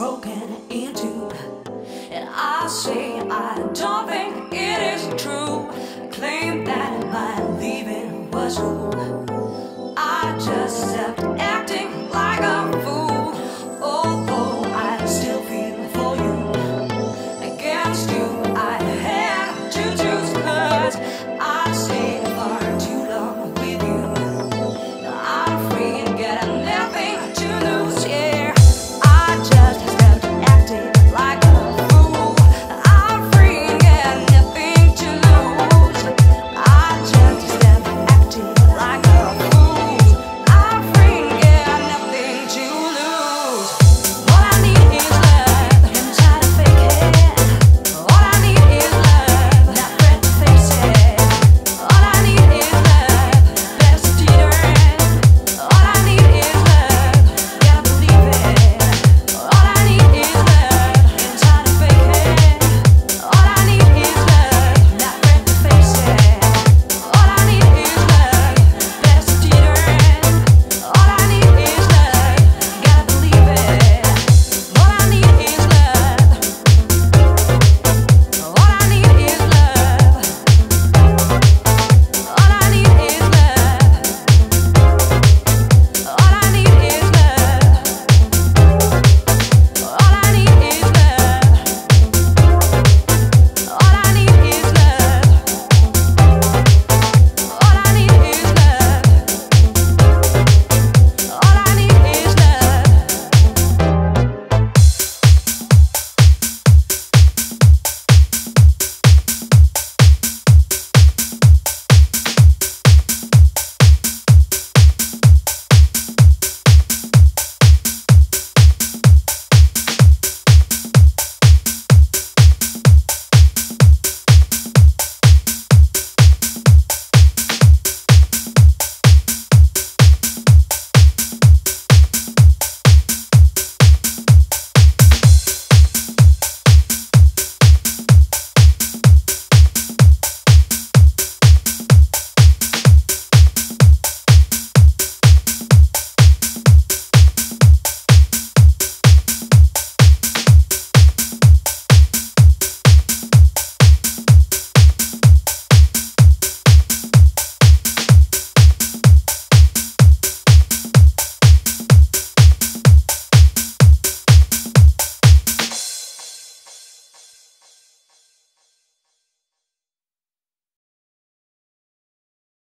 broken into. And I say I don't think it is true. Claim that my leaving was true. I just